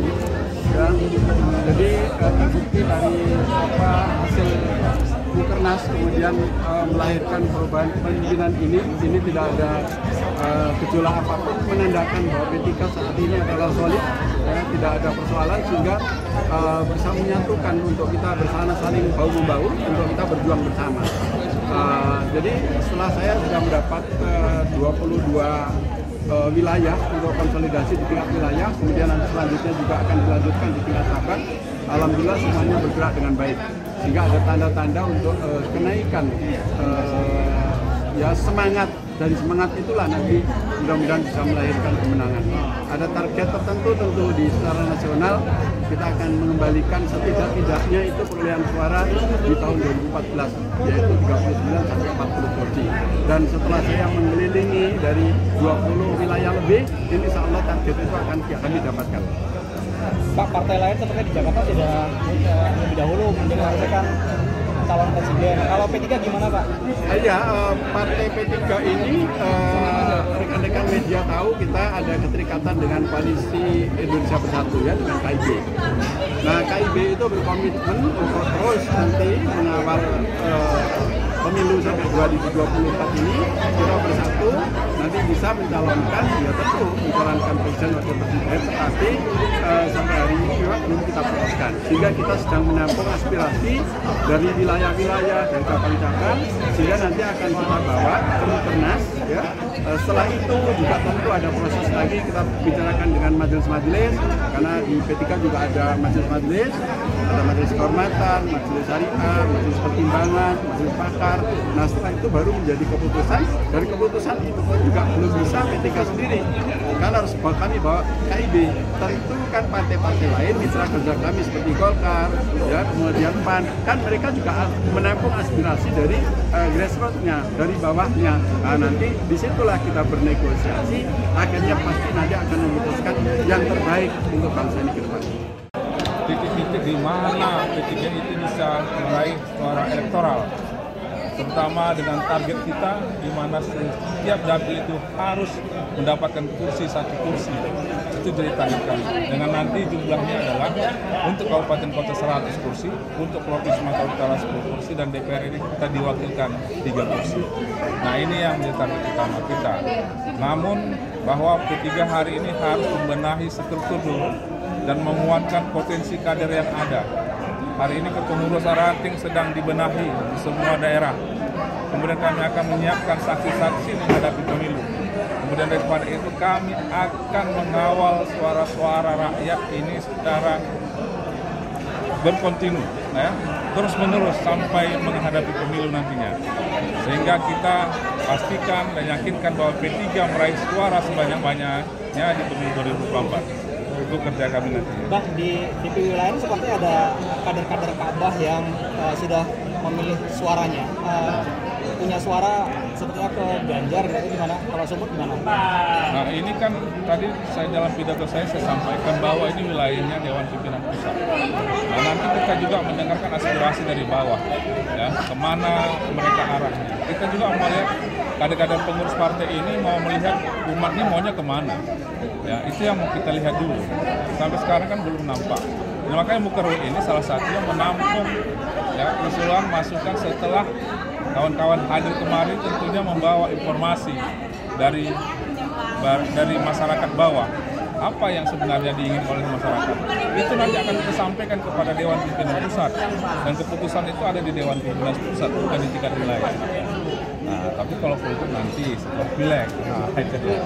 tadi. Ya. Jadi uh, terbukti dari apa hasil Bukernas kemudian uh, melahirkan perubahan kepemimpinan ini, ini tidak ada uh, apa pun menandakan bahwa P3 saat ini adalah solid, ya, tidak ada persoalan sehingga uh, bisa menyatukan untuk kita bersama saling bahu membahu untuk kita berjuang bersama. Uh, jadi setelah saya sudah mendapat uh, 22 uh, wilayah untuk konsolidasi di tingkat wilayah, kemudian nanti selanjutnya juga akan dilanjutkan di tingkat cabang. Alhamdulillah semuanya bergerak dengan baik, sehingga ada tanda-tanda untuk uh, kenaikan uh, ya semangat dari semangat itulah nanti mudah-mudahan bisa melahirkan kemenangan. Ada target tertentu tentu di secara nasional kita akan mengembalikan setidak-tidaknya itu perolehan suara di tahun 2014 yaitu 39 sampai 40 kursi. Dan setelah saya mengelilingi dari 20 wilayah lebih, insya Allah target itu akan kami dapatkan. Pak, partai lain seperti di Jakarta sudah uh, lebih dahulu mendeklarasikan calon presiden. Kalau P3 gimana Pak? Iya, uh, partai P3 ini rekan-rekan uh, media tahu kita ada keterikatan dengan koalisi Indonesia Bersatu ya dengan KIB. Nah KIB itu berkomitmen untuk terus nanti mengawal uh, pemilu sampai 2024 ini kita bersatu nanti bisa mencalonkan ya tentu mencalonkan presiden wakil presiden tetapi uh, sampai hari ini juga belum kita putuskan. Sehingga kita sedang menampung aspirasi dari wilayah-wilayah dan cabang-cabang sehingga nanti akan kita bawa ke Mukernas ya uh, setelah itu juga tentu ada proses lagi kita bicarakan dengan majelis-majelis karena di P3 juga ada majelis-majelis ada majelis kehormatan, majelis syariah, majelis pertimbangan, majelis pakar. Nah setelah itu baru menjadi keputusan. Dari keputusan itu juga belum bisa P3 sendiri. Kan harus kami bawa KIB. Tentu kan partai-partai lain mitra kerja kami seperti Golkar, ya kemudian PAN, kan mereka juga menampung aspirasi dari uh, grassroots-nya, dari bawahnya. Nah nanti di situlah kita bernegosiasi, akhirnya pasti nanti akan memutuskan yang terbaik untuk bangsa ini ke depan. Titik-titik di mana P3 itu bisa meraih suara elektoral terutama dengan target kita di mana setiap dapil itu harus mendapatkan kursi satu kursi. Itu jadi kami. Dengan nanti jumlahnya adalah untuk kabupaten kota 100 kursi untuk provinsi Sumatera Utara 10 kursi dan DPR ini kita diwakilkan 3 kursi. Nah ini yang menjadi target utama kita. Namun bahwa P3 hari ini harus membenahi struktur dulu dan menguatkan potensi kader yang ada. Hari ini kepengurusan ranting sedang dibenahi di semua daerah. Kemudian kami akan menyiapkan saksi-saksi menghadapi pemilu. Kemudian daripada itu kami akan mengawal suara-suara rakyat ini secara berkontinu, ya, terus menerus sampai menghadapi pemilu nantinya. Sehingga kita pastikan dan yakinkan bahwa P3 meraih suara sebanyak-banyaknya di pemilu 2024 itu kerja kami nanti. Bah di DPW lain seperti ada kader-kader Ka'bah yang uh, sudah memilih suaranya. Uh, punya suara sepertinya ke Ganjar gitu gimana? Kalau Sumut gimana? Nah ini kan tadi saya dalam pidato saya saya sampaikan bahwa ini wilayahnya Dewan Pimpinan Pusat. Nah kita juga mendengarkan aspirasi dari bawah, ya ke mana mereka arahnya. Kita juga melihat kader-kader pengurus partai ini mau melihat umat ini maunya ke mana. Ya itu yang mau kita lihat dulu. Sampai sekarang kan belum nampak. Nah, makanya Mukerwil ini salah satunya menampung ya usulan masukan setelah kawan-kawan hadir kemarin tentunya membawa informasi dari dari masyarakat bawah apa yang sebenarnya diinginkan oleh masyarakat? Itu nanti akan kita sampaikan kepada Dewan Pimpinan Pusat. Dan keputusan itu ada di Dewan Pimpinan Pusat bukan di tingkat wilayah. Nah tapi kalau politik nanti setelah pileg nah, itu dia.